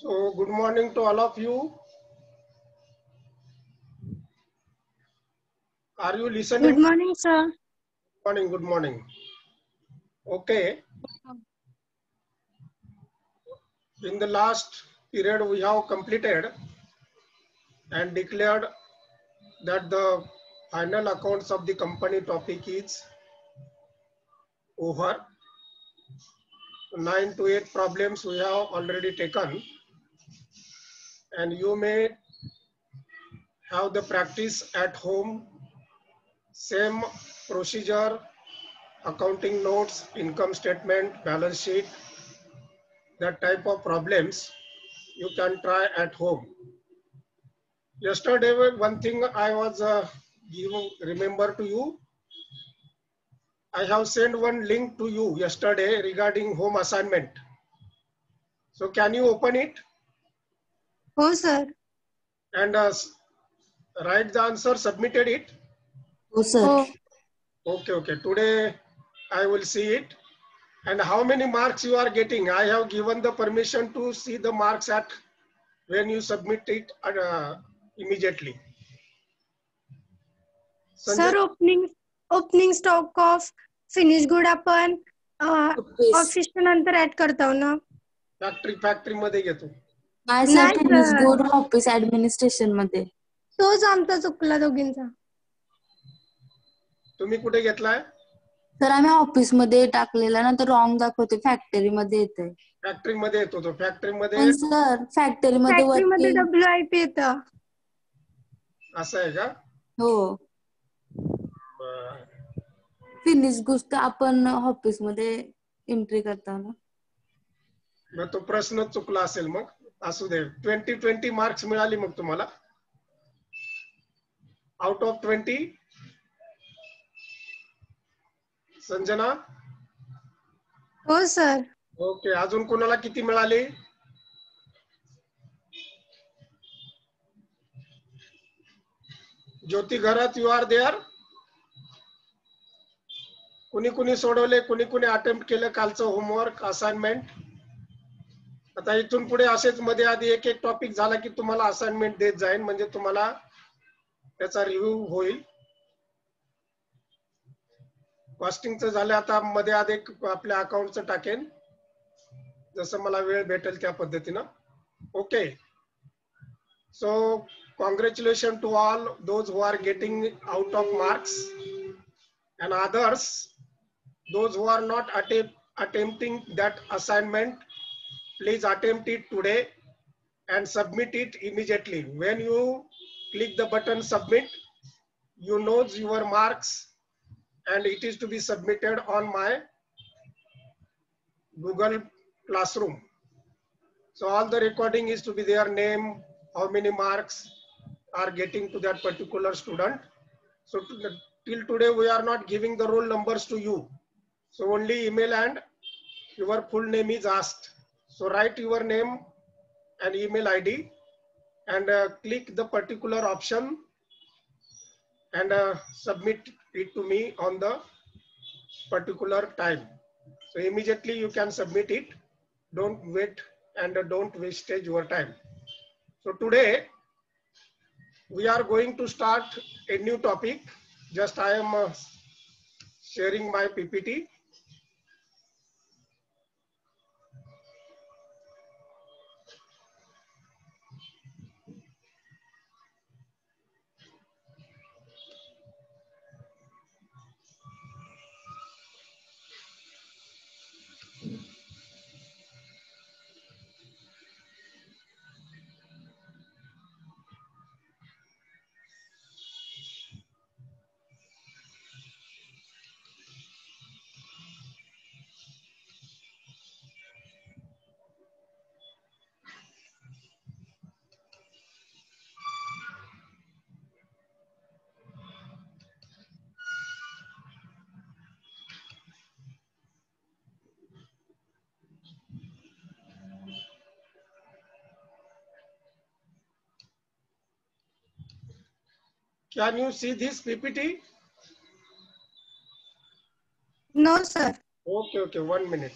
So good morning to all of you. Are you listening? Good morning, sir. Good morning, good morning. Okay. In the last period, we have completed and declared that the final accounts of the company topic is over. Nine to eight problems we have already taken. And you may have the practice at home. Same procedure, accounting notes, income statement, balance sheet, that type of problems you can try at home. Yesterday, one thing I was uh, give, remember to you, I have sent one link to you yesterday regarding home assignment. So can you open it Oh, sir. and uh, s- write the answer, submitted it? हो sir Oh, Okay, okay. Today I will see it. And how many marks you are getting? I have given the permission to see the marks at when you submit it uh, immediately. Sir opening opening stock of finish good आपण ऑफिसच्या नंतर add करतो ना factory factory मध्ये घेतो sir office ऍडमिनिस्ट्रेशनमध्ये. तोच आमचा चुकला दोघींचा. तुम्ही कुठे घेतलाय? सर आम्ही ऑफिसमध्ये टाकलेला ना तर रॉंग दाखवते फॅक्टरी मध्ये येते फॅक्टरी मध्ये येतो तो. फॅक्टरी मध्ये पण सर फॅक्टरी मध्ये डब्ल्यू आय पी येतं. असं आहे का? हो. बरं. फिनिश गुड आपण ऑफिसमध्ये एंट्री करता ना मग तो प्रश्न चुकला असेल मग? असू दे. ट्वेंटी ट्वेंटी मार्क्स मिळाली मग तुम्हाला. Out of twenty Sanjana? हो सर ओके अजून कोणाला किती मिळाले? ज्योती घरात यू आर देअर कुणी कुणी सोडवले कुणी कुणी अटेम्प्ट केलं कालचं होमवर्क असाइनमेंट आता इथून पुढे असेच मध्ये आधी एक एक टॉपिक झाला की तुम्हाला असाइनमेंट देत जाईन म्हणजे तुम्हाला त्याचा रिव्ह्यू होईल. कॉस्टिंगचं झालं आता मध्ये आधी आपल्या अकाउंटचं टाकेन. जसं मला वेळ भेटेल त्या पद्धतीनं. Okay so congratulation to all those who are getting out of marks and others those who are not attempting that assignment please attempt it today and submit it immediately. When you click the button submit you know your marks and it is to be submitted on my google classroom. So all the recording is to be their name how many marks are getting to that particular student. So to, till today we are not giving the roll numbers to you. So only email and your full name is asked so write your name and email id and uh, click the particular option and uh, submit it to me on the particular time. So immediately you can submit it. Don't wait and uh, don't wastage your time. So today we are going to start a new topic. Just I am uh, sharing my PPT. Can you see this PPT? No, sir. Okay, okay, one minute.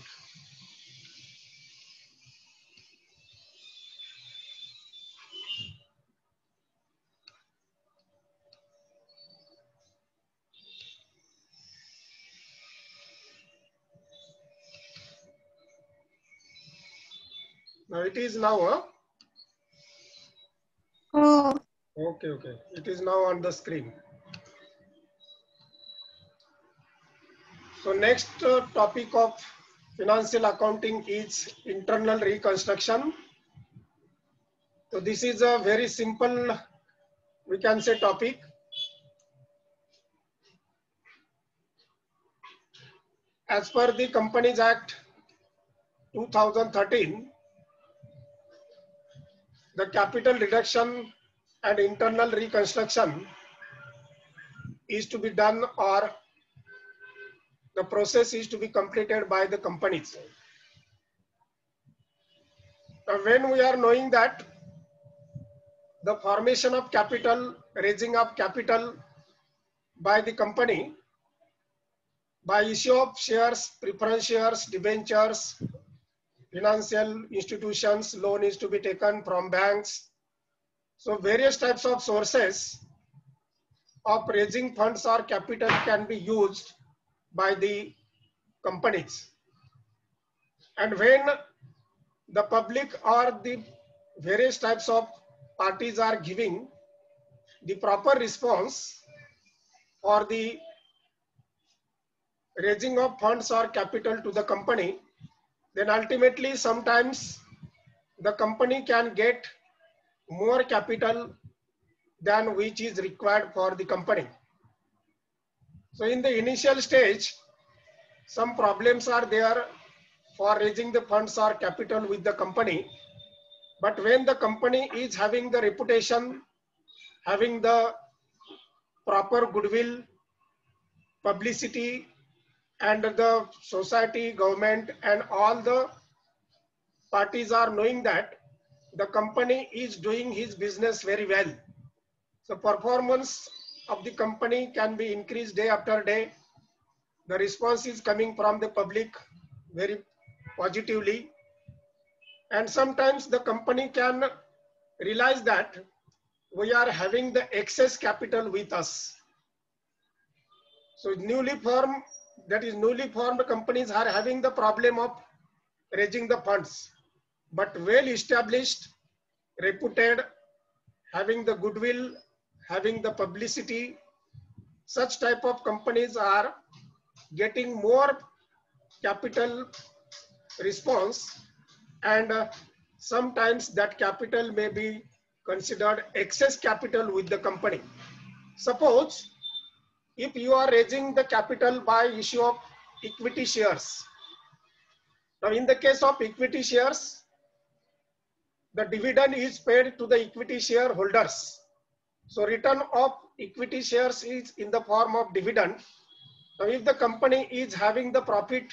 Now it is now, huh? Okay, okay. It is now on the screen. So next uh, topic of financial accounting is internal reconstruction. So this is a very simple, we can say topic. As per the Companies Act 2013, the capital reduction and internal reconstruction is to be done or the process is to be completed by the companies. Now, when we are knowing that the formation of capital, raising of capital by the company, by issue of shares, preference shares, debentures, financial institutions, loan is to be taken from banks. So various types of sources of raising funds or capital can be used by the companies. And when the public or the various types of parties are giving the proper response or the raising of funds or capital to the company, then ultimately sometimes the company can get more capital than which is required for the company. So in the initial stage, some problems are there for raising the funds or capital with the company. But when the company is having the reputation, having the proper goodwill, publicity, and the society, government, and all the parties are knowing that the company is doing his business very well. So performance of the company can be increased day after day. The response is coming from the public very positively. And sometimes the company can realize that we are having the excess capital with us. So newly formed, that is newly formed companies are having the problem of raising the funds. But well established, reputed, having the goodwill, having the publicity, such type of companies are getting more capital response and uh, sometimes that capital may be considered excess capital with the company. Suppose if you are raising the capital by issue of equity shares. Now in the case of equity shares, the dividend is paid to the equity shareholders. So return of equity shares is in the form of dividend. Now if the company is having the profit,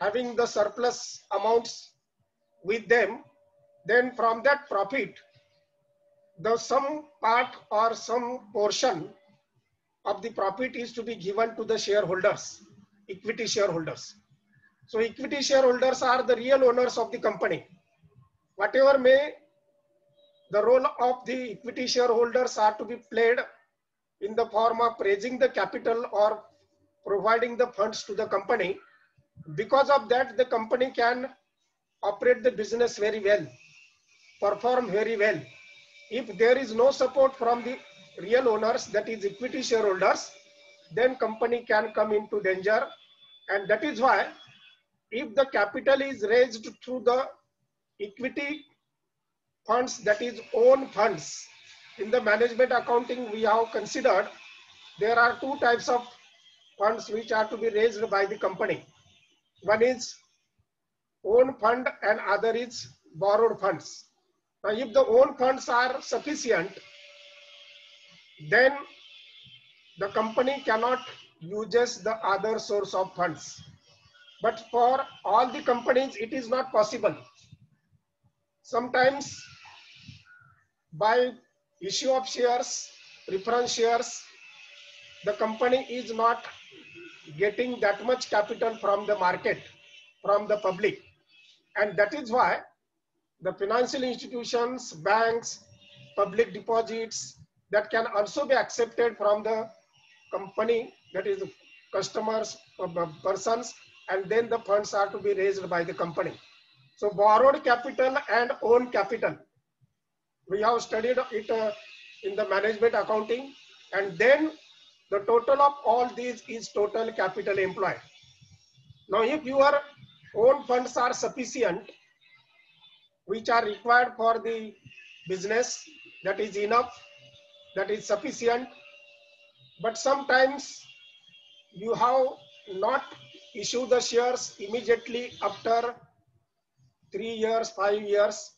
having the surplus amounts with them, then from that profit, the some part or some portion of the profit is to be given to the shareholders, equity shareholders. So equity shareholders are the real owners of the company. Whatever may the role of the equity shareholders are to be played in the form of raising the capital or providing the funds to the company. Because of that, the company can operate the business very well, perform very well. If there is no support from the real owners, that is equity shareholders, then company can come into danger. And that is why if the capital is raised through the equity funds, that is own funds, in the management accounting we have considered there are two types of funds which are to be raised by the company. One is own fund and other is borrowed funds. Now if the own funds are sufficient, then the company cannot uses the other source of funds. But for all the companies, it is not possible. Sometimes by issue of shares, preference shares, the company is not getting that much capital from the market, from the public. And that is why the financial institutions, banks, public deposits, that can also be accepted from the company, that is customers, uh, persons, and then the funds are to be raised by the company. So borrowed capital and own capital. We have studied it uh, in the management accounting and then the total of all these is total capital employed. Now if your own funds are sufficient, which are required for the business, that is enough, that is sufficient, but sometimes you have not issued the shares immediately after three years, five years,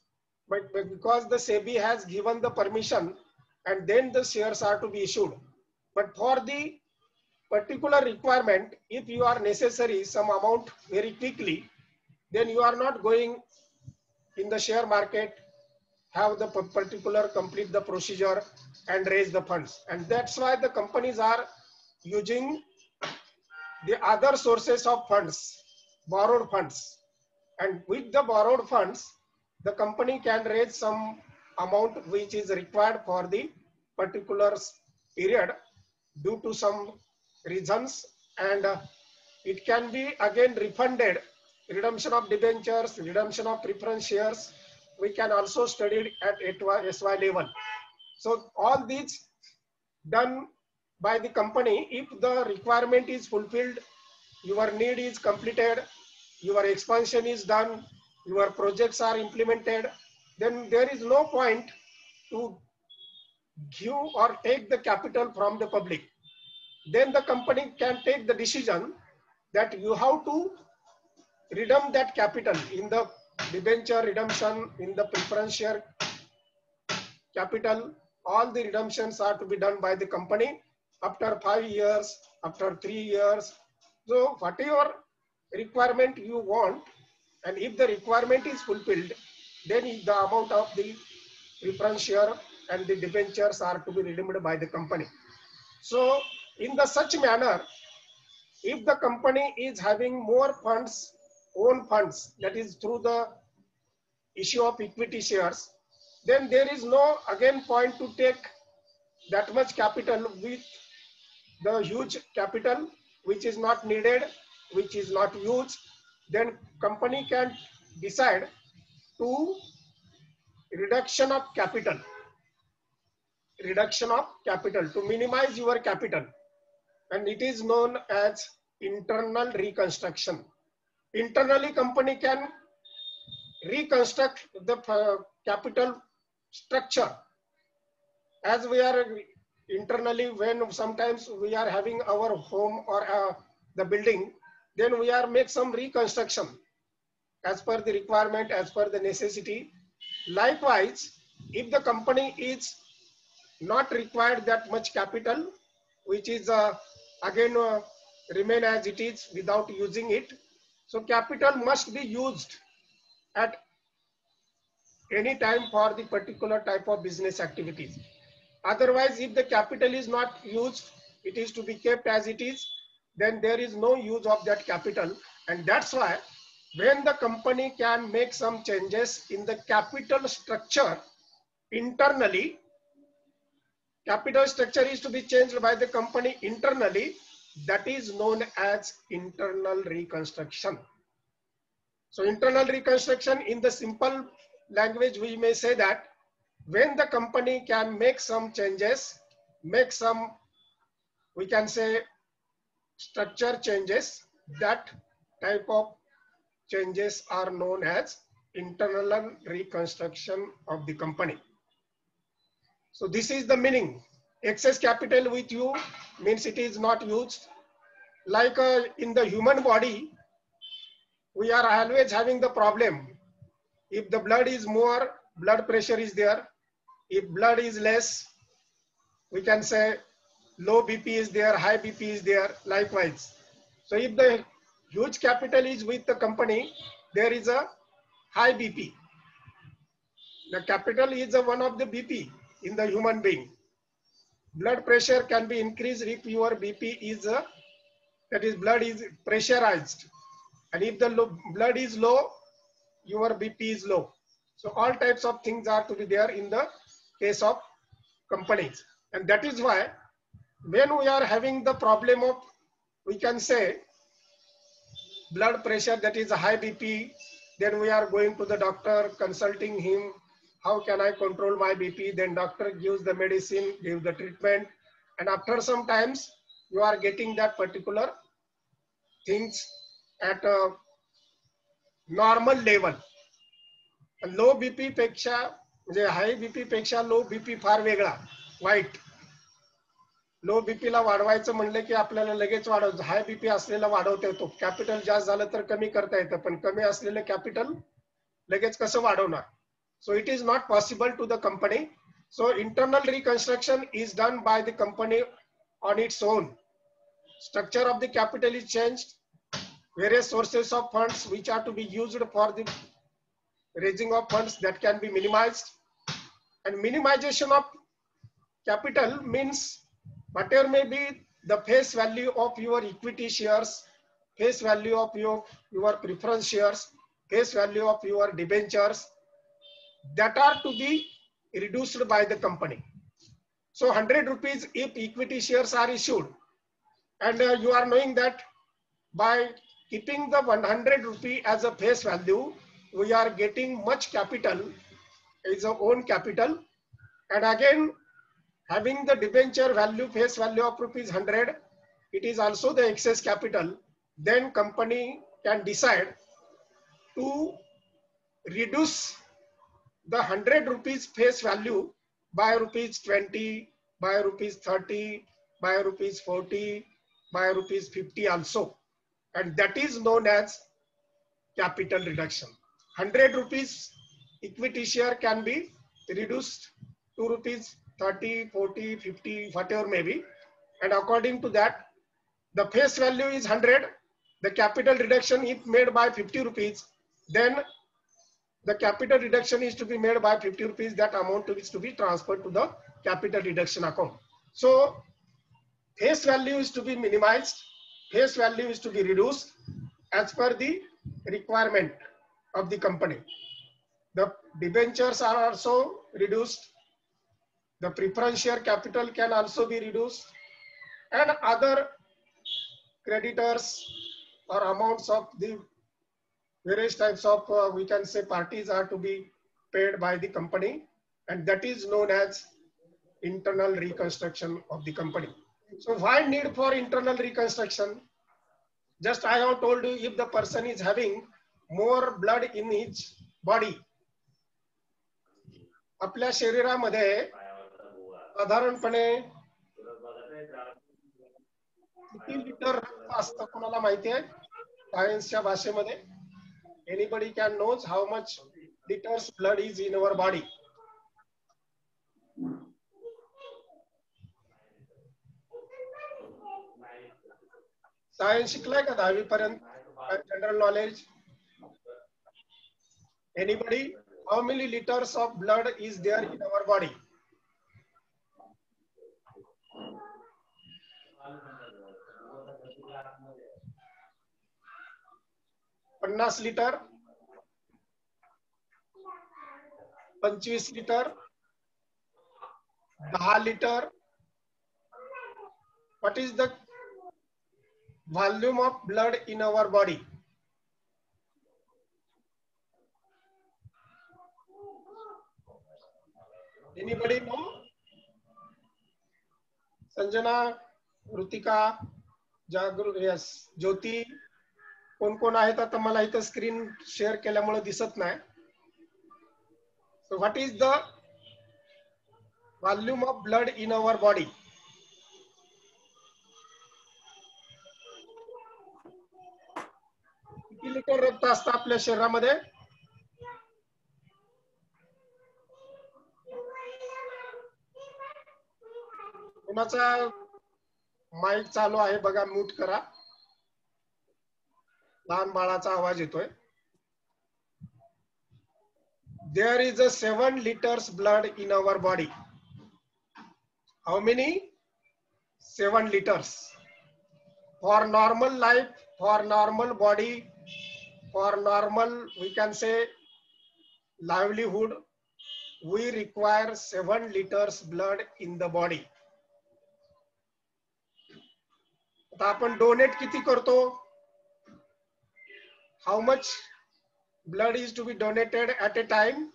but because the SEBI has given the permission and then the shares are to be issued. But for the particular requirement, if you are necessary some amount very quickly, then you are not going in the share market, have the particular complete the procedure and raise the funds. And that's why the companies are using the other sources of funds, borrowed funds. And with the borrowed funds, the company can raise some amount which is required for the particular period due to some reasons. And uh, it can be again refunded redemption of debentures redemption of preference shares. We can also study at SY level. So all these done by the company if the requirement is fulfilled your need is completed your expansion is done your projects are implemented then there is no point to give or take the capital from the public then the company can take the decision that you have to redeem that capital in the debenture redemption, in the preference share capital. All the redemptions are to be done by the company after five years, after three years. So whatever requirement you want, and if the requirement is fulfilled, then the amount of the preference share and the debentures are to be redeemed by the company. So in the such manner, if the company is having more funds, own funds, that is through the issue of equity shares, then there is no again point to take that much capital with the huge capital which is not needed, which is not used, then company can decide to reduction of capital. Reduction of capital to minimize your capital. And it is known as internal reconstruction. Internally, company can reconstruct the uh, capital structure. As we are internally when sometimes we are having our home or uh, the building then we are make some reconstruction as per the requirement as per the necessity likewise if the company is not required that much capital which is uh, again uh, remain as it is without using it. So capital must be used at any time for the particular type of business activities. Otherwise, if the capital is not used, it is to be kept as it is, then there is no use of that capital. And that's why when the company can make some changes in the capital structure internally, capital structure is to be changed by the company internally that is known as internal reconstruction so internal reconstruction in the simple language we may say that when the company can make some changes make some we can say structure changes that type of changes are known as internal reconstruction of the company so this is the meaning. Excess capital with you means it is not used. Like uh, in the human body, we are always having the problem. If the blood is more, blood pressure is there. If blood is less, we can say low BP is there, high BP is there, likewise. So if the huge capital is with the company, there is a high BP. The capital is a one of the BP in the human being. Blood pressure can be increased if your BP is, uh, that is blood is pressurized. And if the low, blood is low, your BP is low. So all types of things are to be there in the case of companies. And that is why when we are having the problem of, we can say blood pressure that is a high BP then we are going to the doctor, consulting him. How can I control my BP? Then doctor gives the medicine, gives the treatment. And after some times, you are getting that particular things at a normal level. Low BP पेक्षा म्हणजे high BP पेक्षा low BP फार वेगळा white लो बीपीला वाढवायचं म्हणलं की आपल्याला लगेच वाढव. हाय बीपी असलेला वाढवता येतो कॅपिटल जास्त झालं तर कमी करता येतं पण कमी असलेलं कॅपिटल लगेच कसं वाढवणार? So it is not possible to the company so internal reconstruction is done by the company on its own structure of the capital is change various sources of funds which are to be used for the raising of funds that can be minimise and minimisation of capital means whatever may be the face value of your equity shares face value of your your preference shares face value of your debentures that are to be reduced by the company. So 100 rupees if equity shares are issued and uh, you are knowing that by keeping the 100 rupee as a face value we are getting much capital is our own capital. And again having the debenture value face value of rupees 100 it is also the excess capital then company can decide to reduce the 100 rupees face value by rupees 20 by rupees 30 by rupees 40 by rupees 50 also. And that is known as capital reduction. 100 rupees equity share can be reduced to rupees 30, 40, 50, whatever may be. And according to that, the face value is 100. The capital reduction if made by 50 rupees, then the capital reduction is to be made by 50 rupees. That amount is to be transferred to the capital reduction account. So face value is to be minimized, face value is to be reduced as per the requirement of the company. The debentures are also reduced. The preference share capital can also be reduced and other creditors or amounts of the various types of, uh, we can say parties are to be paid by the company and that is known as internal reconstruction of the company. So why need for internal reconstruction? Just I have told you if the person is having more blood in his body. आपल्या शरीरामध्ये साधारणपणे किती litre रक्त असतं कोणाला माहिती आहे? सायन्सच्या भाषेमध्ये. Anybody can knows how much litres blood is in our body science शिकलाय का दहावी पर्यंत general knowledge anybody how many litres of blood is there in our body Panna litre, पंचवीस लीटर, दहा litre what is the volume of blood in our body anybody no Sanjana Ritika जागरूक yes ज्योति कोण कोण आहेत आता मला इथं screen share केल्यामुळे दिसत नाही. So what is the volume of blood in our body किती लिटर रक्त असतं आपल्या शरीरामध्ये? कुणाचा माईक चालू आहे बघा म्यूट करा. लहान बाळाचा आवाज येतोय. There is a seven litres blood in our body how many seven litres for normal life for normal body for normal we can say livelihood we require seven litres blood in the body आता आपण donate किती करतो? How much blood is to be donated at a time?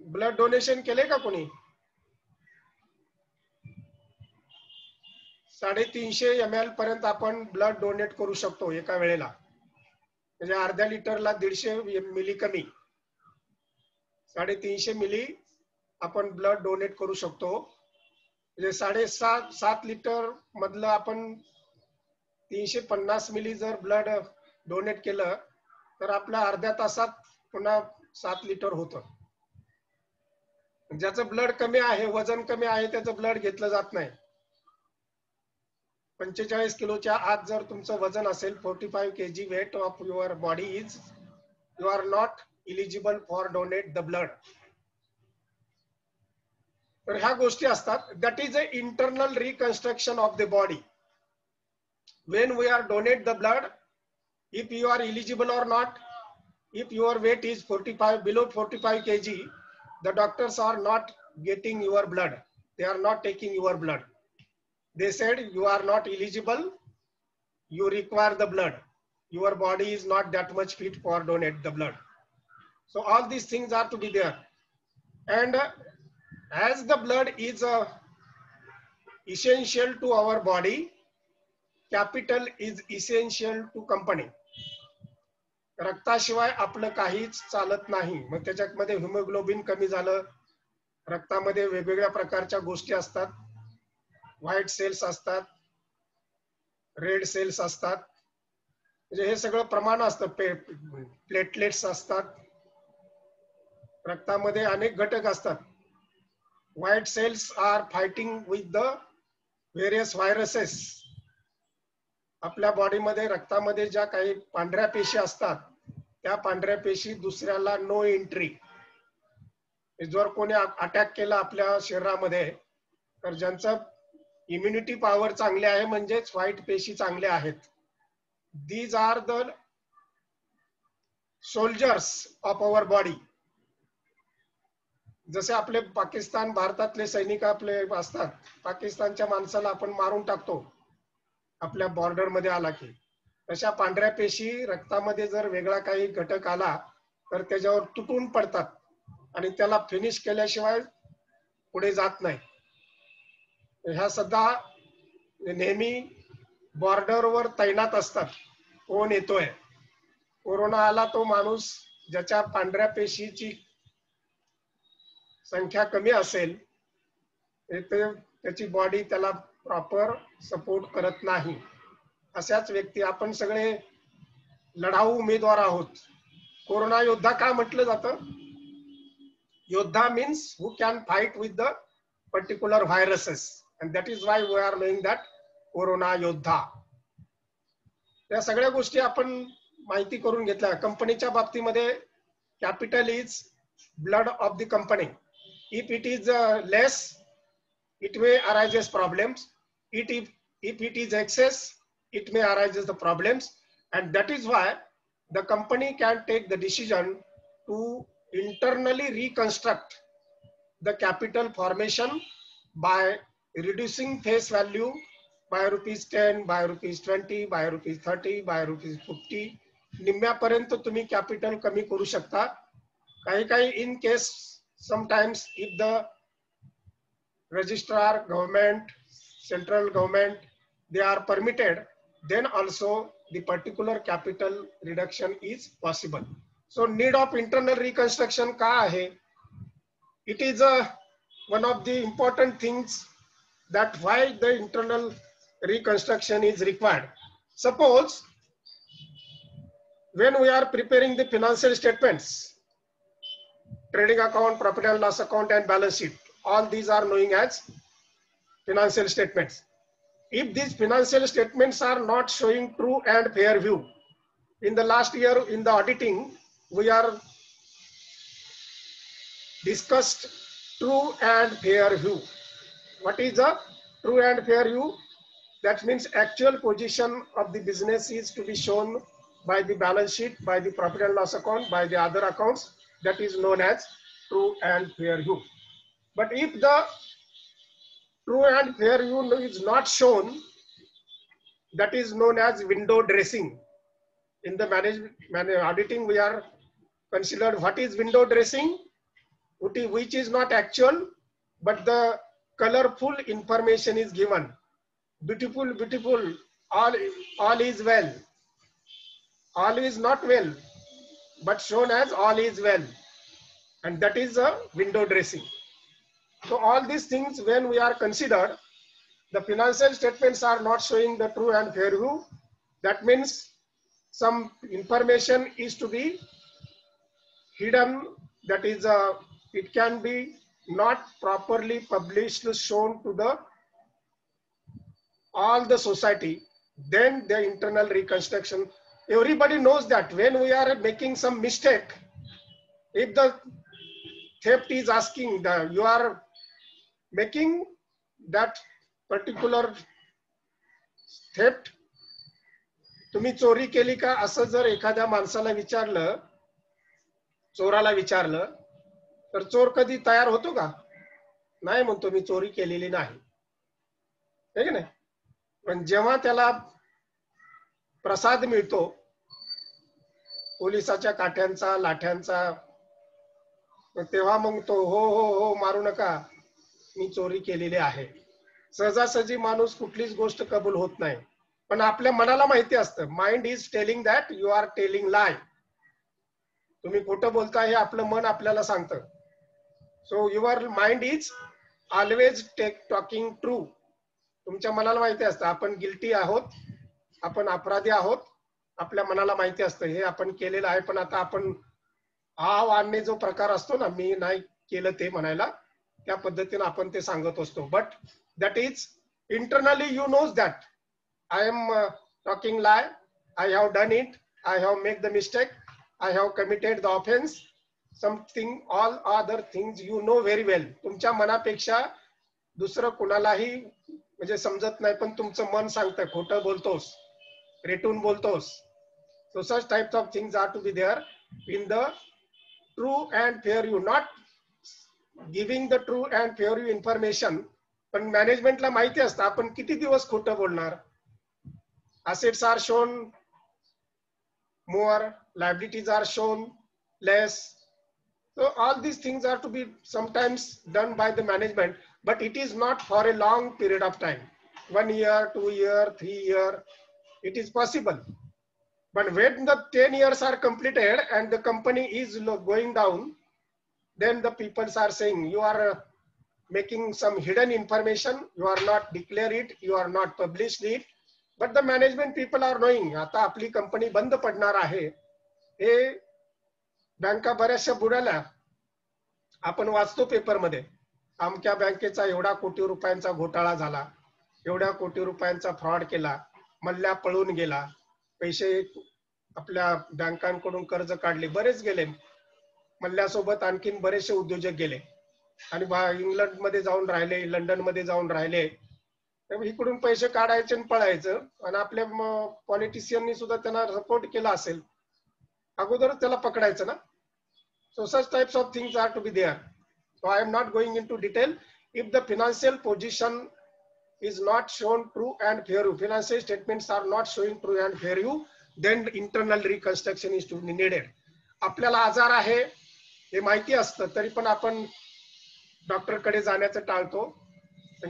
Blood donation केले का कोणी साडेतीनशे M L पर्यंत आपण ब्लड डोनेट करू शकतो एका वेळेला. म्हणजे अर्ध्या लिटरला दीडशे मिली कमी. साडेतीनशे मिली आपण ब्लड डोनेट करू शकतो. म्हणजे साडेसात सात लिटर मधलं आपण तीनशे पन्नास मिली जर ब्लड डोनेट केलं तर आपल्या अर्ध्या तासात पुन्हा सात लिटर होतं. ज्याचं ब्लड कमी आहे वजन कमी आहे त्याचं ब्लड घेतलं जात नाही. पंचेचाळीस किलोच्या आत जर तुमचं वजन असेल forty five K G weight of your body is you are not eligible for donate the blood तर ह्या गोष्टी असतात. That is a internal reconstruction of the body when we are donate the blood if you are eligible or not if your weight is 45 below 45 kg the doctors are not getting your blood. They are not taking your blood. They said you are not eligible you require the blood. Your body is not that much fit for donate the blood. So all these things are to be there. And as the blood is uh, essential to our body capital is essential to company रक्ताशिवाय आपलं काहीच चालत नाही. मग त्याच्यामध्ये haemoglobin कमी झालं. रक्तामध्ये वेगवेगळ्या प्रकारच्या गोष्टी असतात. व्हाईट सेल्स असतात. रेड सेल्स असतात. म्हणजे हे सगळं प्रमाण असतं. प्लेटलेट्स असतात. रक्तामध्ये अनेक घटक असतात. White cells are fighting with the various viruses आपल्या बॉडीमध्ये रक्तामध्ये ज्या काही पांढऱ्या पेशी असतात त्या पांढऱ्या पेशी दुसऱ्याला नो एंट्री जर कोणी अटॅक केला आपल्या शरीरामध्ये तर ज्यांचं इम्युनिटी पॉवर चांगली आहे म्हणजेच व्हाईट पेशी चांगल्या आहेत. These are the soldiers of our body जसे आपले पाकिस्तान भारतातले सैनिक आपले असतात पाकिस्तानच्या माणसाला आपण मारून टाकतो. आपल्या बॉर्डरमध्ये आला की. तशा पांढऱ्या पेशी रक्तामध्ये जर वेगळा काही घटक आला तर त्याच्यावर तुटून पडतात. आणि त्याला फिनिश केल्याशिवाय पुढे जात नाही. ह्या सध्या नेहमी बॉर्डरवर तैनात असतात. कोण येतोय? कोरोना आला तो माणूस ज्याच्या पांढऱ्या पेशीची संख्या कमी असेल त्याची बॉडी त्याला प्रॉपर सपोर्ट करत नाही. अशाच व्यक्ती आपण सगळे लढाऊ उमेदवार आहोत. कोरोना योद्धा का म्हटलं जातं? योद्धा means who can fight with the particular viruses and that is why we are knowing that corona योद्धा. या सगळ्या गोष्टी आपण माहिती करून घेतल्या. कंपनीच्या बाबतीमध्ये capital is blood of the company if it is less it way arises problems it if, if it is excess it may arises the problems and that is why the company can take the decision to internally reconstruct the capital formation by reducing face value by rupees 10 by rupees 20 by rupees 30 by rupees 50 निम्म्यापर्यंत तुम्ही capital कमी करू शकता काही काही in case sometimes if the registrar government central government they are permitted then also the particular capital reduction is possible. So need of internal reconstruction ka ahe it is a one of the important things that why the internal reconstruction is required. Suppose when we are preparing the financial statements trading account profit and loss account and balance sheet all these are knowing as financial statements. If these financial statements are not showing true and fair view, in the last year in the auditing, we are discussed true and fair view. What is the true and fair view? That means actual position of the business is to be shown by the balance sheet, by the profit and loss account, by the other accounts. That is known as true and fair view. But if the true and fair view is not shown, that is known as window dressing. In the management man, auditing, we are considered what is window dressing, which is not actual, but the colorful information is given. Beautiful, beautiful, all, all is well. All is not well, but shown as all is well. And that is a window dressing. So all these things, when we are considered, the financial statements are not showing the true and fair view. That means some information is to be hidden. That is, uh, it can be not properly published, shown to the all the society. Then the internal reconstruction. Everybody knows that when we are making some mistake, if the theft is asking the you are making that particular theft तुम्ही चोरी केली का? असं जर एखाद्या माणसाला विचारलं चोराला विचारलं तर चोर कधी तयार होतो का? नाही म्हणतो मी चोरी केलेली नाही. नाही? पण जेव्हा त्याला प्रसाद मिळतो पोलिसाच्या काठ्यांचा लाठ्यांचा तेव्हा मग तो हो हो हो मारू नका. मी चोरी केलेली आहे. सहजासहजी माणूस कुठलीच गोष्ट कबूल होत नाही. पण आपल्या मनाला माहिती असतं. Mind is telling that you are telling lie तुम्ही खोटं बोलता हे आपलं मन आपल्याला सांगतं. So your mind is always take talking true तुमच्या मनाला माहिती असतं. आपण गिल्टी आहोत. आपण अपराधी आहोत. आपल्या मनाला माहिती असतं. हे आपण केलेलं आहे. पण आता आपण आव आणणे जो प्रकार असतो ना मी नाही केलं ते म्हणायला. त्या पद्धतीने आपण ते सांगत असतो. But that is internally you knows that I am talking lie I have done it I have make the mistake I have committed the offence something all other things you know very well तुमच्या मनापेक्षा दुसरं कुणालाही म्हणजे समजत नाही पण तुमचं मन सांगतं खोटं बोलतोस रेटून बोलतोस. So such types of things are to be there in the true and fair you not giving the true and fair you information पण मॅनेजमेंटला माहिती असतं आपण किती दिवस खोटं बोलणार assets are shown more liabilities are shown less so all these things are to be sometimes done by the management but it is not for a long period of time one year two year three year it is possible but when the 10 years are completed and the company is going down then the people are saying you are uh, making some hidden information. You are not declare it. You are not published it. But the management people are knowing आता आपली company बंद पडणार आहे. हे बँका बऱ्याचशा बुडाल्या. आपण वाचतो पेपरमध्ये. अमक्या बँकेचा एवढा कोटी रुपयांचा घोटाळा झाला. एवढ्या कोटी रुपयांचा फ्रॉड केला. मल्ल्या पळून गेला. पैसे आपल्या बँकांकडून कर्ज काढले. बरेच गेले. मल्ल्यासोबत आणखीन बरेचसे उद्योजक गेले. आणि इंग्लंडमध्ये जाऊन राहिले लंडनमध्ये जाऊन राहिले. इकडून पैसे काढायचे आणि पळायचं. आणि आपल्या पॉलिटिशियननी सुद्धा त्यांना सपोर्ट केला असेल. अगोदर त्याला पकडायचं ना. So such types of things are to be there so I am not going into detail if the financial position is not shown true and fair you financial statement are not showing true and fair you then internal reconstruction is to be आपल्याला आजार आहे हे माहिती असतं तरी पण आपण डॉक्टरकडे जाण्याचं टाळतो.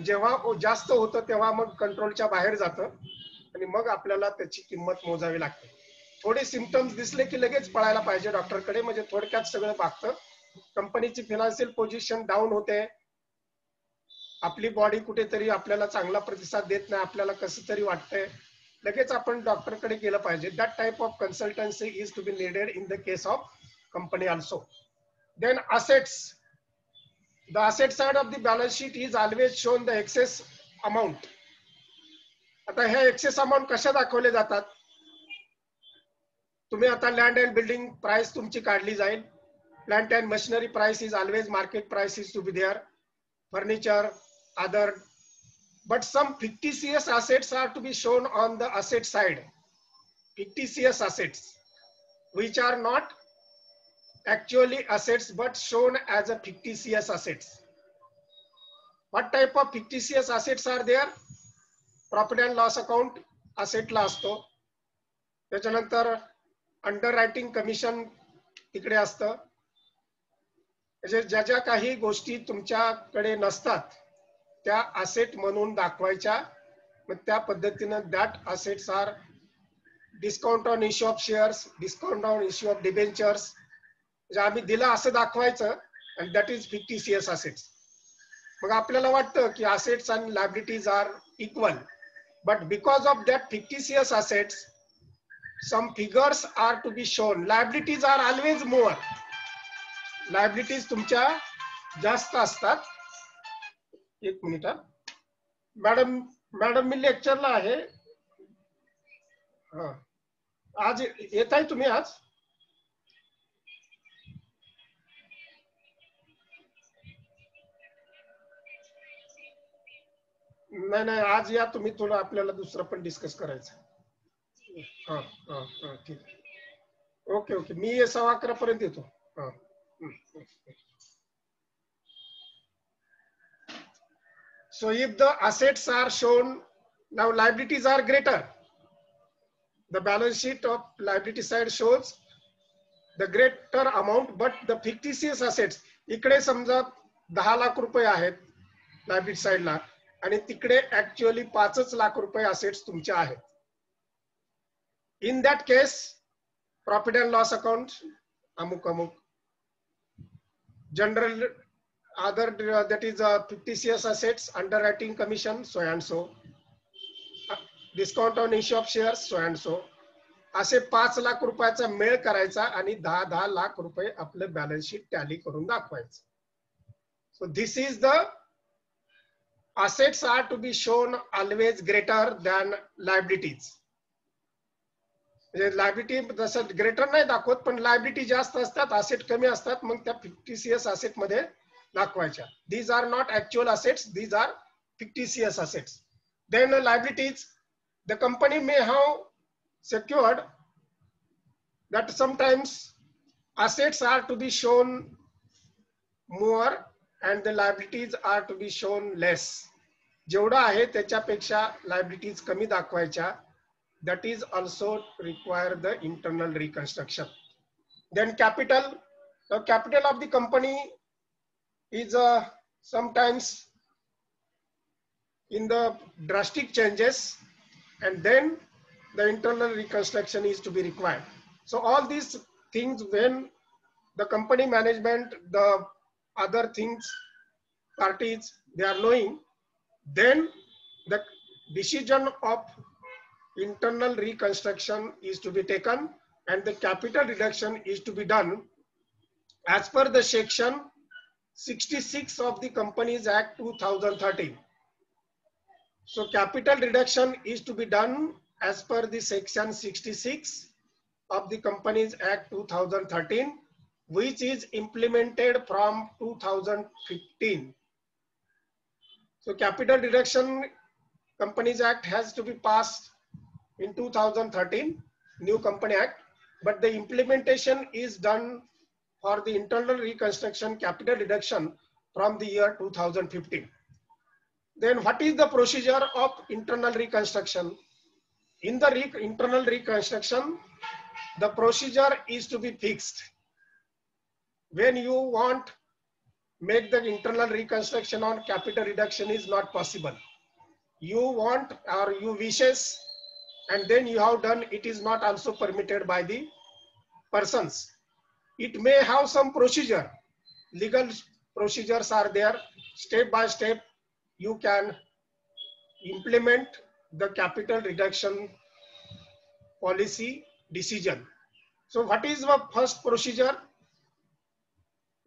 जेव्हा जास्त होतं तेव्हा मग कंट्रोलच्या बाहेर जातं आणि मग आपल्याला त्याची किंमत मोजावी लागते. थोडे सिमटम्स दिसले की लगेच पळायला पाहिजे डॉक्टरकडे म्हणजे थोडक्यात सगळं बागतं कंपनीची फिनान्शियल पोझिशन डाऊन होते. आपली बॉडी कुठेतरी आपल्याला चांगला प्रतिसाद देत नाही आपल्याला कसं तरी वाटतंय. लगेच आपण डॉक्टरकडे गेलं पाहिजे. That type of consultancy is to be needed in the case of company also then assets the asset side of the balance sheet is always shown the excess amount आता ह्या एक्सेस अमाऊंट कशा दाखवले जातात तुम्ही आता land and building price तुमची काढली जाईल plant and machinery price is always market price is to be there furniture other but some fictitious assets are to be shown on the asset side fictitious assets which are not actually assets but shown as a fictitious assets. What type of fictitious assets are there? Profit and loss account, असेटला असतो त्याच्यानंतर underwriting commission तिकडे असतं म्हणजे ज्या ज्या काही गोष्टी तुमच्याकडे नसतात त्या असेट म्हणून दाखवायच्या मग त्या पद्धतीनं that assets are discount on issue of shares discount on issue of debentures म्हणजे आम्ही दिलं असं दाखवायचं आणि that is fifty C S assets मग आपल्याला वाटतं की असेट्स आणि liabilities are equal but because of that fictitious assets some figures are to be shown. Liabilities are always more. Liabilities तुमच्या जास्त असतात. एक मिनिट मॅडम मॅडम मी लेक्चरला आहे. हा. आज येत आहे तुम्ही आज? नाही नाही आज या तुम्ही थोडं आपल्याला दुसरं पण डिस्कस करायचं. हा हा हा ठीक ओके ओके. मी सव्वा अकरा पर्यंत येतो. So if the assets are shown now liabilities are greater the balance sheet of liability side shows the greater amount but the fictitious assets इकडे समजा दहा लाख रुपये आहेत लायब्रिटी साइडला ला, आणि तिकडे ऍक्च्युअली पाचच लाख रुपये असेट्स तुमच्या आहेत. In that case profit and loss account अमुक अमुक. General other that is fictitious assets underwriting commission so and so discount on issue of shares so and so असे पाच लाख रुपयाचा मेळ करायचा आणि दहा दहा लाख रुपये आपलं बॅलन्स शीट टॅली करून दाखवायचं. So this is the assets are to be shown always greater than liabilities. म्हणजे लायबिलिटी जसं ग्रेटर नाही दाखवत पण लायबिलिटी जास्त असतात असेट कमी असतात मग त्या फिफ्टीसीएस असेटमध्ये दाखवायच्या. These are not actual assets these are fictitious assets then liabilities the company may have secured that sometimes assets are to be shown more and the liabilities are to be shown less जेवढं आहे त्याच्यापेक्षा liabilities कमी दाखवायच्या that is also require the internal reconstruction. Then capital, the capital of the company is uh, sometimes in the drastic changes and then the internal reconstruction is to be required. So all these things when the company management, the other things, parties, they are knowing, then the decision of internal reconstruction is to be taken and the capital reduction is to be done as per the section 66 of the Companies Act 2013. So capital reduction is to be done as per the section 66 of the Companies Act 2013, which is implemented from 2015. So capital reduction Companies Act has to be passed in 2013, new Company Act, but the implementation is done for the internal reconstruction capital reduction from the year 2015. Then what is the procedure of internal reconstruction? In the re internal reconstruction, the procedure is to be fixed. When you want make the internal reconstruction on capital reduction is not possible. You want or you wishes and then you have done it is not also permitted by the persons. It may have some procedure. Legal procedures are there. Step by step, you can implement the capital reduction policy decision. So what is the first procedure?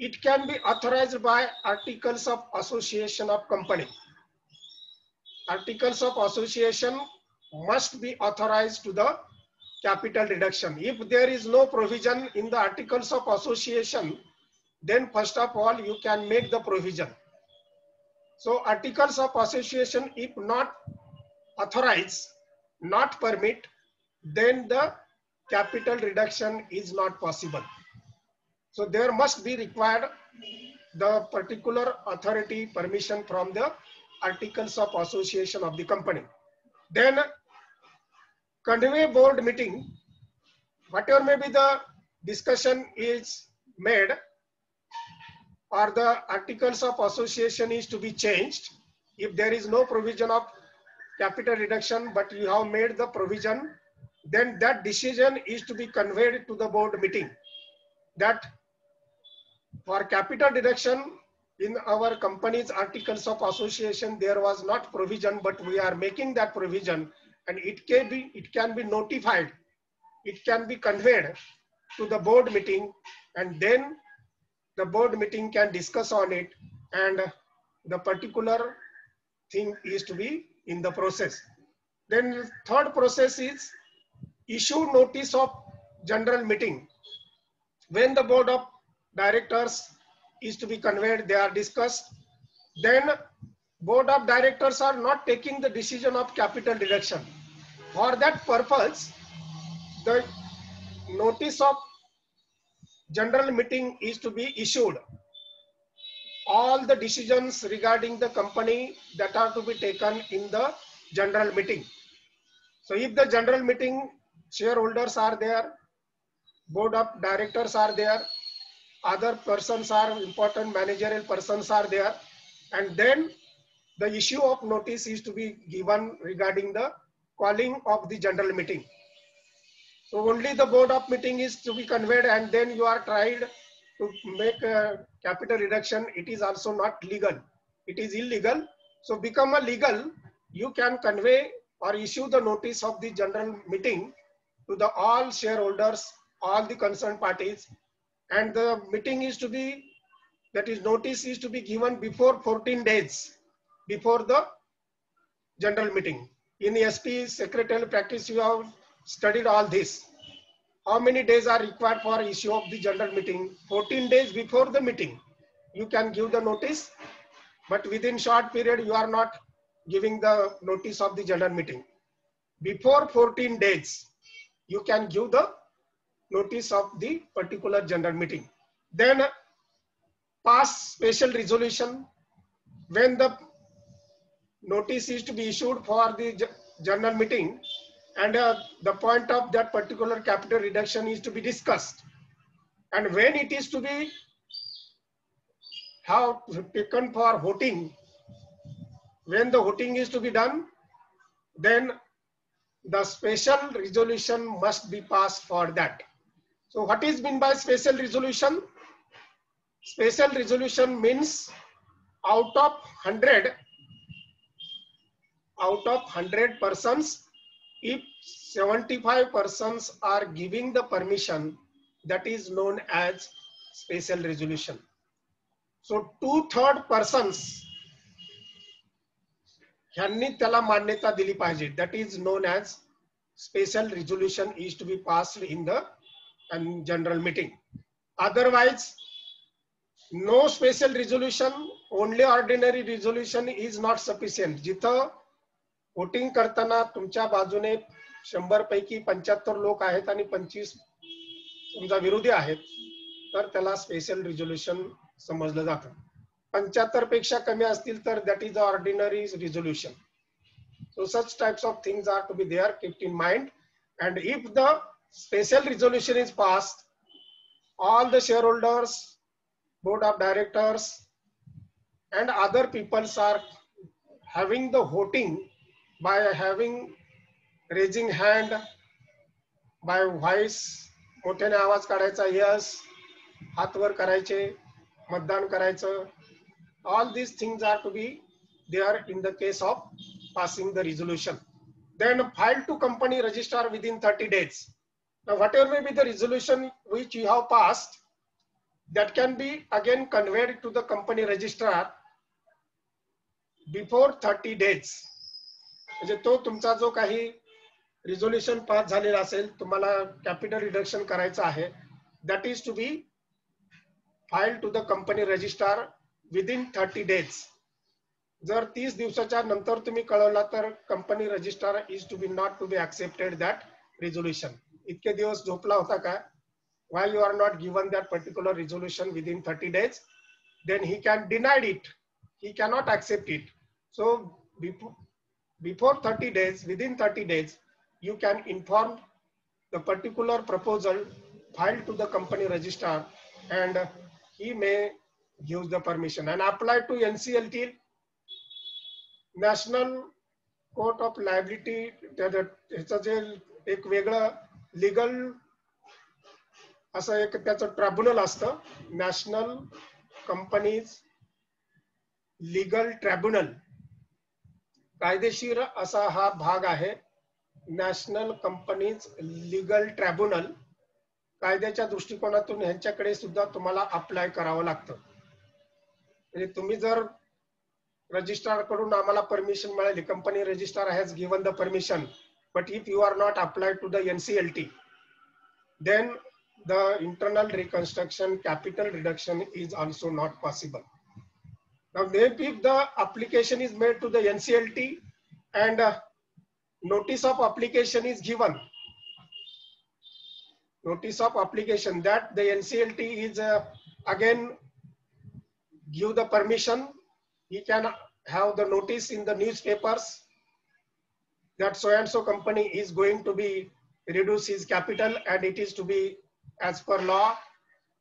It can be authorized by articles of association of company. Articles of association must be authorized to the capital reduction. If there is no provision in the articles of association, then first of all, you can make the provision. So articles of association, if not authorized, not permit, then the capital reduction is not possible. So there must be required the particular authority permission from the articles of association of the company. Then convey board meeting, whatever may be the discussion is made or the articles of association is to be changed. If there is no provision of capital reduction, but you have made the provision, then that decision is to be conveyed to the board meeting. That for capital deduction in our company's articles of association, there was not provision, but we are making that provision and it can be, it can be notified. It can be conveyed to the board meeting and then the board meeting can discuss on it and the particular thing is to be in the process. Then third process is issue notice of general meeting. When the board of directors is to be conveyed, they are discussed. Then board of directors are not taking the decision of capital deduction. For that purpose, the notice of general meeting is to be issued. All the decisions regarding the company that are to be taken in the general meeting. So if the general meeting shareholders are there, board of directors are there, other persons are important managerial persons are there, and then the issue of notice is to be given regarding the calling of the general meeting. So only the board of meeting is to be conveyed and then you are tried to make a capital reduction. It is also not legal. It is illegal. So become a legal, you can convey or issue the notice of the general meeting to the all shareholders, all the concerned parties. And the meeting is to be, that is notice is to be given before 14 days before the general meeting. In the SP secretarial practice, you have studied all this. How many days are required for issue of the general meeting? 14 days before the meeting, you can give the notice, but within short period, you are not giving the notice of the general meeting. Before 14 days, you can give the notice of the particular general meeting. Then pass special resolution when the notice is to be issued for the general meeting and uh, the point of that particular capital reduction is to be discussed and when it is to be have taken for voting when the voting is to be done then the special resolution must be passed for that so what is meant by special resolution special resolution means out of 100 out of 100 persons if 75 persons are giving the permission, that is known as special resolution. So two-third persons ह्यांनी त्याला मान्यता दिली पाहिजे that is known as special resolution is to be passed in the and general meeting. Otherwise, no special resolution, only ordinary resolution is not sufficient. जिथं voting करताना तुमच्या बाजूने शंभर पैकी पंच्याहत्तर लोक आहेत आणि पंचवीस समजा विरोधी आहेत तर त्याला स्पेशल रिझोल्युशन समजलं जातं पंच्याहत्तरपेक्षा कमी असतील तर that is a ordinary resolution so such types of things are to be there keep in mind and if the special resolution is passed all the shareholders board of directors and other peoples are having the voting by having raising hand by voice मोठ्याने आवाज काढायचा yes हातवर करायचे मतदान करायचं all these things are to be they are in the case of passing the resolution then file to company register within thirty days now whatever may be the resolution which you have passed that can be again conveyed to the company registrar before 30 days. म्हणजे तो तुमचा जो काही resolution पास झालेला असेल तुम्हाला capital reduction करायचं आहे that is to be file to the company registrar within thirty days जर तीस दिवसाच्या नंतर तुम्ही कळवला तर company registrar is to be not to be accepted that resolution इतके दिवस झोपला होता का why you are not given that particular resolution within thirty days then he can denied it he cannot accept it so before 30 days, within 30 days, you can inform the particular proposal filed to the company registrar and he may give the permission and apply to NCLT national court of liability ह्याचं जे एक वेगळं legal असं एक त्याचं tribunal असतं. National companies legal tribunal कायदेशीर असा हा भाग आहे. नॅशनल कंपनीज लिगल ट्रायब्युनल कायद्याच्या दृष्टिकोनातून ह्यांच्याकडे सुद्धा तुम्हाला अप्लाय करावं लागतं. म्हणजे तुम्ही जर रजिस्ट्रारकडून आम्हाला परमिशन मिळाली company registrar has given the permission But if you are not applied to the NCLT, then the internal reconstruction capital reduction is also not possible. Now, if the application is made to the NCLT and uh, notice of application is given, notice of application that the NCLT is uh, again give the permission, he can have the notice in the newspapers that so and so company is going to be reduce his capital and it is to be as per law,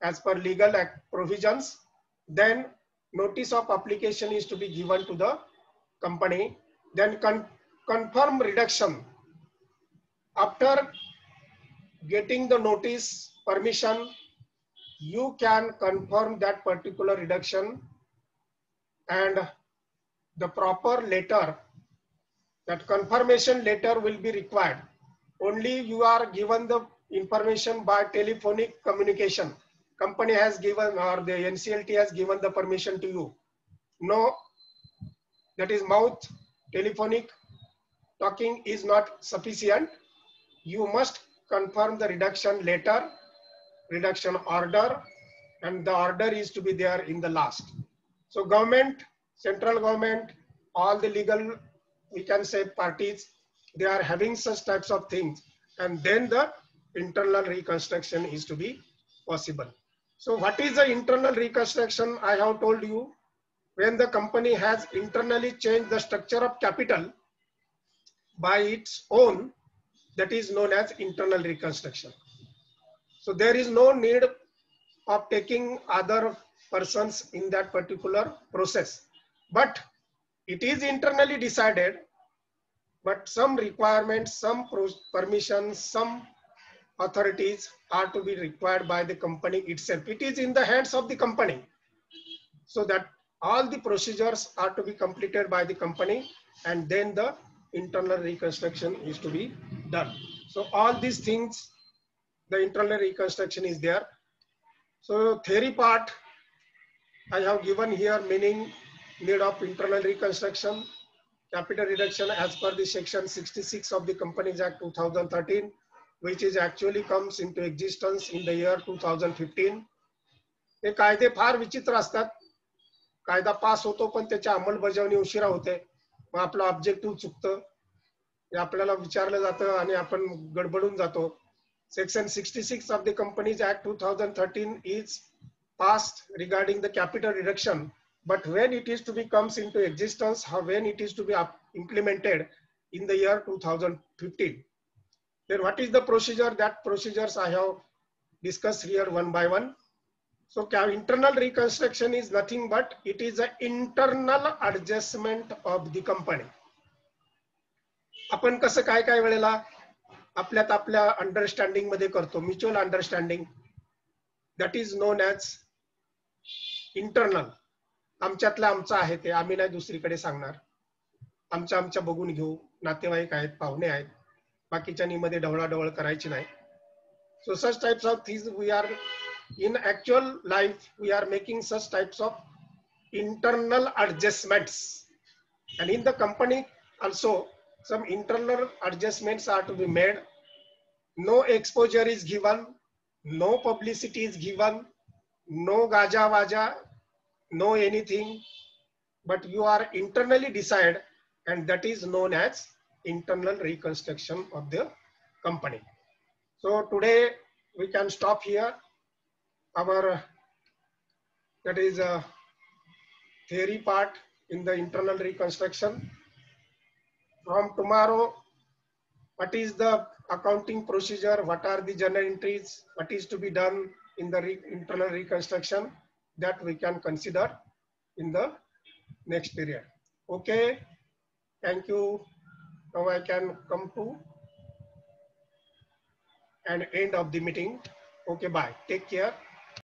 as per legal provisions, then notice of application is to be given to the company. Then con confirm reduction. After getting the notice permission, you can confirm that particular reduction and the proper letter, that confirmation letter will be required. Only you are given the information by telephonic communication. Company has given or the NCLT has given the permission to you. No, that is mouth, telephonic talking is not sufficient. You must confirm the reduction letter, reduction order, and the order is to be there in the last. So government, central government, all the legal, we can say parties, they are having such types of things. And then the internal reconstruction is to be possible. So what is the internal reconstruction? I have told you when the company has internally changed the structure of capital by its own, that is known as internal reconstruction. So there is no need of taking other persons in that particular process. But it is internally decided, but some requirements, some permissions, some authorities are to be required by the company itself. It is in the hands of the company. So that all the procedures are to be completed by the company and then the internal reconstruction is to be done. So all these things, the internal reconstruction is there. So theory part, I have given here meaning need of internal reconstruction, capital reduction as per the section 66 of the Companies Act 2013 which is actually comes into existence in the year 2015. हे कायदे फार विचित्र असतात कायदा पास होतो पण त्याची अंमलबजावणी उशिरा होते मग आपलं ऑब्जेक्टिव्ह चुकतं हे आपल्याला विचारलं जातं आणि आपण गडबडून जातो section sixty six of the companies act two thousand thirteen is passed regarding the capital reduction but when it is to be comes into existence how when it is to be implemented in the year 2015 then what is the procedure? That procedures I have discussed here one by one. So internal reconstruction is nothing but it is an internal adjustment of the company. आपण कसं काय काय वेळेला आपल्यात आपल्या अंडरस्टँडिंगमध्ये करतो mutual understanding that is known as internal आमच्यातलं आमचं आहे ते आम्ही नाही दुसरीकडे सांगणार. आमच्या आमच्या बघून घेऊ. नातेवाईक आहेत पाहुणे आहेत. बाकीच्या निमध्ये ढवळाढवळ करायची नाही. So such types of thing we are in actual life we are making such types of internal adjustment and in the company also some internal adjustment are to be made no exposure is given no publicity is given no Gaza वाजा no anything but you are internally decide and that is known as internal reconstruction of the company. So today we can stop here. Our that is a theory part in the internal reconstruction. From tomorrow what is the accounting procedure, what are the journal entries, what is to be done in the re internal reconstruction that we can consider in the next period. Okay, thank you. Now I can come to an end of the meeting. Okay, bye. Take care.